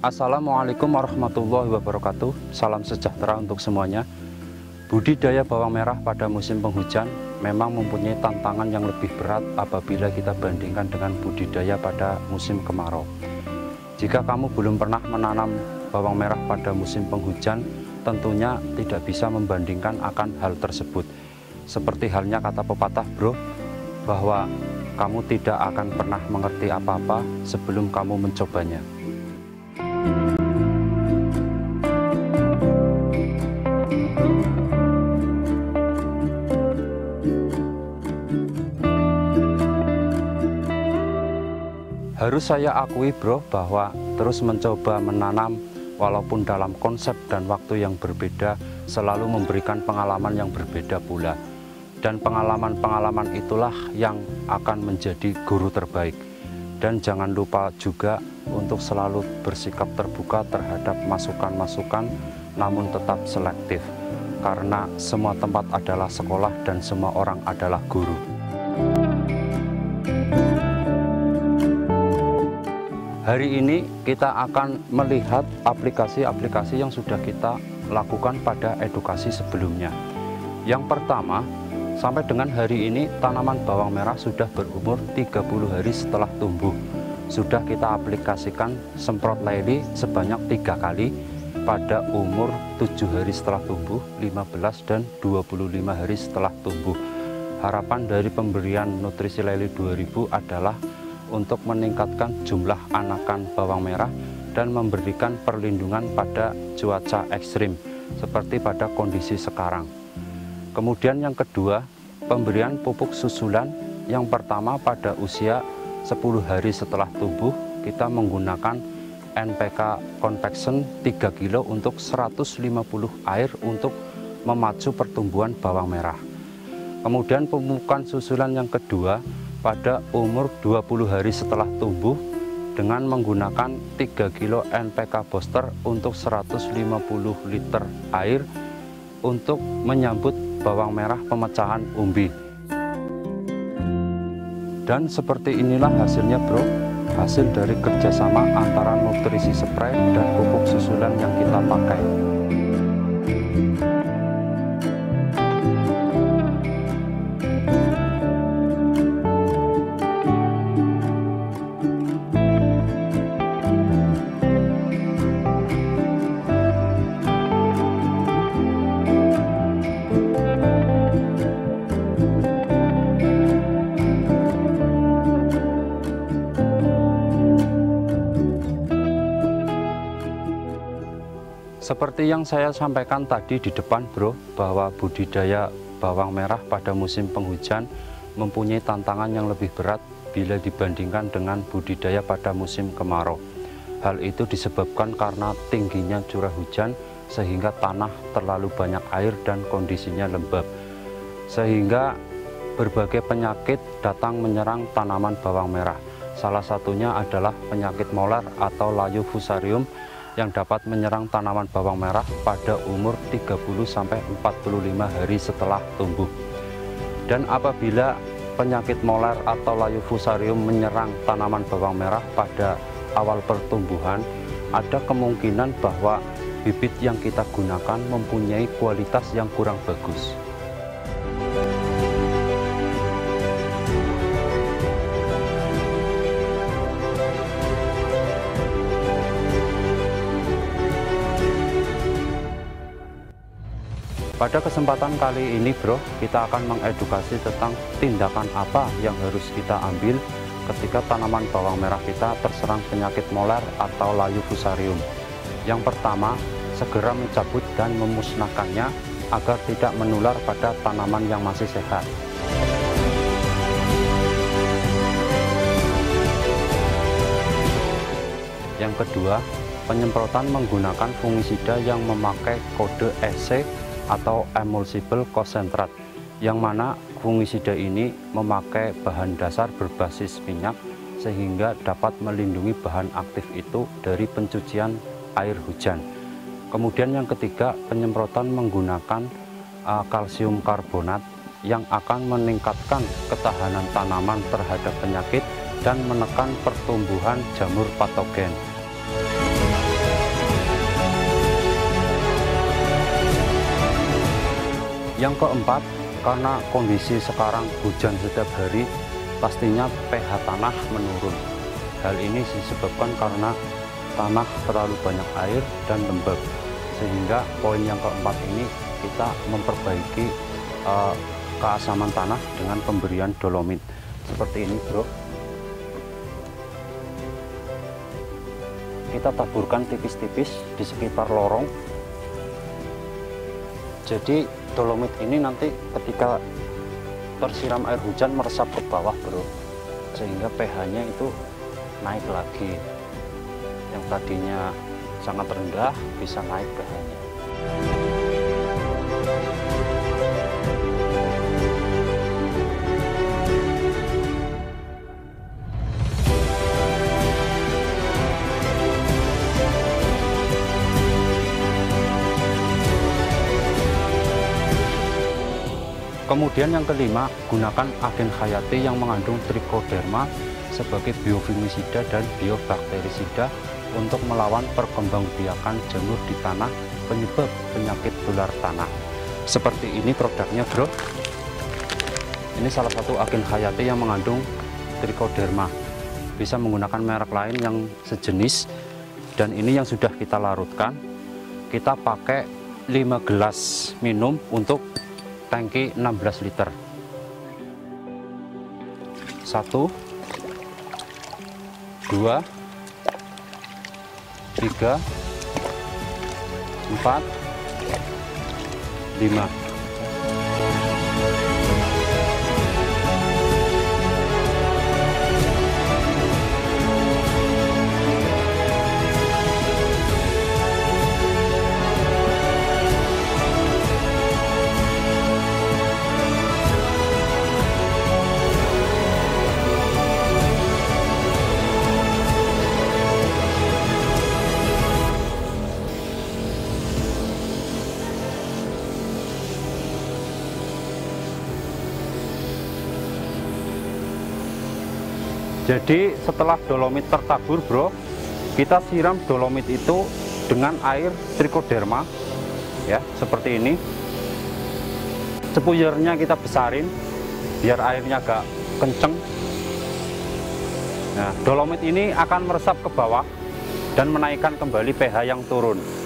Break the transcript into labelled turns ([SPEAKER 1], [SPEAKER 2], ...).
[SPEAKER 1] Assalamualaikum warahmatullahi wabarakatuh. Salam sejahtera untuk semuanya. Budidaya bawang merah pada musim penghujan memang mempunyai tantangan yang lebih berat apabila kita bandingkan dengan budidaya pada musim kemarau. Jika kamu belum pernah menanam bawang merah pada musim penghujan tentunya tidak bisa membandingkan akan hal tersebut. Seperti halnya kata pepatah bro bahwa kamu tidak akan pernah mengerti apa-apa sebelum kamu mencobanya. Harus saya akui bro bahwa terus mencoba menanam walaupun dalam konsep dan waktu yang berbeda selalu memberikan pengalaman yang berbeda pula. Dan pengalaman-pengalaman itulah yang akan menjadi guru terbaik. Dan jangan lupa juga untuk selalu bersikap terbuka terhadap masukan-masukan namun tetap selektif karena semua tempat adalah sekolah dan semua orang adalah guru hari ini kita akan melihat aplikasi-aplikasi yang sudah kita lakukan pada edukasi sebelumnya yang pertama Sampai dengan hari ini tanaman bawang merah sudah berumur 30 hari setelah tumbuh. Sudah kita aplikasikan semprot leli sebanyak tiga kali pada umur 7 hari setelah tumbuh, 15 dan 25 hari setelah tumbuh. Harapan dari pemberian nutrisi leli 2000 adalah untuk meningkatkan jumlah anakan bawang merah dan memberikan perlindungan pada cuaca ekstrim seperti pada kondisi sekarang. Kemudian yang kedua, pemberian pupuk susulan yang pertama pada usia 10 hari setelah tumbuh kita menggunakan NPK Convection 3 kilo untuk 150 air untuk memacu pertumbuhan bawang merah. Kemudian pemupukan susulan yang kedua pada umur 20 hari setelah tumbuh dengan menggunakan 3 kilo NPK Booster untuk 150 liter air untuk menyambut bawang merah pemecahan umbi. Dan seperti inilah hasilnya bro, hasil dari kerjasama antara nutrisi spray dan pupuk susulan yang kita pakai. Seperti yang saya sampaikan tadi di depan bro, bahwa budidaya bawang merah pada musim penghujan mempunyai tantangan yang lebih berat bila dibandingkan dengan budidaya pada musim kemarau. Hal itu disebabkan karena tingginya curah hujan sehingga tanah terlalu banyak air dan kondisinya lembab. Sehingga berbagai penyakit datang menyerang tanaman bawang merah. Salah satunya adalah penyakit molar atau layu fusarium yang dapat menyerang tanaman bawang merah pada umur 30-45 hari setelah tumbuh. Dan apabila penyakit molar atau layu fusarium menyerang tanaman bawang merah pada awal pertumbuhan, ada kemungkinan bahwa bibit yang kita gunakan mempunyai kualitas yang kurang bagus. Pada kesempatan kali ini bro, kita akan mengedukasi tentang tindakan apa yang harus kita ambil ketika tanaman bawang merah kita terserang penyakit molar atau layu fusarium. Yang pertama, segera mencabut dan memusnahkannya agar tidak menular pada tanaman yang masih sehat. Yang kedua, penyemprotan menggunakan fungisida yang memakai kode EC atau emulsible concentrate yang mana fungisida ini memakai bahan dasar berbasis minyak sehingga dapat melindungi bahan aktif itu dari pencucian air hujan. Kemudian yang ketiga, penyemprotan menggunakan uh, kalsium karbonat yang akan meningkatkan ketahanan tanaman terhadap penyakit dan menekan pertumbuhan jamur patogen. Yang keempat, karena kondisi sekarang hujan setiap hari, pastinya pH tanah menurun. Hal ini disebabkan karena tanah terlalu banyak air dan lembab. Sehingga poin yang keempat ini kita memperbaiki uh, keasaman tanah dengan pemberian dolomit. Seperti ini bro. Kita taburkan tipis-tipis di sekitar lorong. Jadi dolomit ini nanti ketika tersiram air hujan meresap ke bawah bro. Sehingga pH-nya itu naik lagi. Yang tadinya sangat rendah bisa naik pH-nya Kemudian yang kelima, gunakan agen hayati yang mengandung trichoderma sebagai biofimisida dan biobakterisida untuk melawan perkembangbiakan jamur di tanah penyebab penyakit tular tanah. Seperti ini produknya bro. Ini salah satu agen hayati yang mengandung trichoderma. Bisa menggunakan merek lain yang sejenis dan ini yang sudah kita larutkan. Kita pakai 5 gelas minum untuk tangki 16 liter. Satu dua tiga empat lima Jadi setelah dolomit tertabur bro, kita siram dolomit itu dengan air trichoderma, ya seperti ini. Cepuyernya kita besarin, biar airnya agak kenceng. Nah, dolomit ini akan meresap ke bawah dan menaikkan kembali pH yang turun.